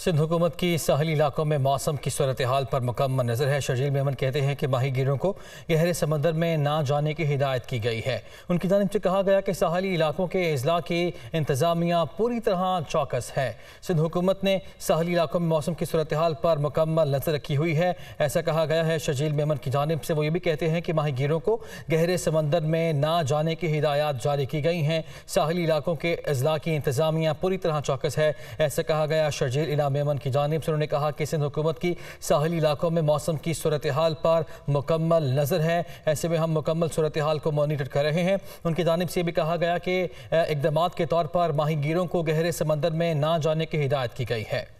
सिंध हुकूमत की साहली इलाकों में मौसम की सूरत हाल पर मुकम्मल नज़र है। शजील मेमन कहते हैं कि माही गिरों को गहरे समंदर में ना जाने की हिदायत की गई है। उनकी जानब से कहा गया कि साहली इलाकों के अजला की इंतज़ामिया पूरी तरह चौकस है। सिंध हुकूमत ने साहली इलाकों में मौसम की सूरत हाल पर मुकम्मल नज़र रखी हुई है। ऐसा कहा गया है। शजील मेमन की जानब से वो ये भी कहते हैं कि माही गिरों को गहरे समंदर में ना जाने की हिदायत जारी की गई हैं। साहली इलाकों के अजला की इंतज़ामिया पूरी तरह चौकस है। ऐसा कहा गया। शजील मेमन की जानब से उन्होंने कहा कि सिंध हुकूमत की साहली इलाकों में मौसम की सूरत हाल पर मुकम्मल नज़र है। ऐसे में हम मुकम्मल सूरत हाल को मोनीटर कर रहे हैं। उनकी जानब से भी कहा गया कि इकदाम के तौर पर माही गिरों को गहरे समंदर में ना जाने की हिदायत की गई है।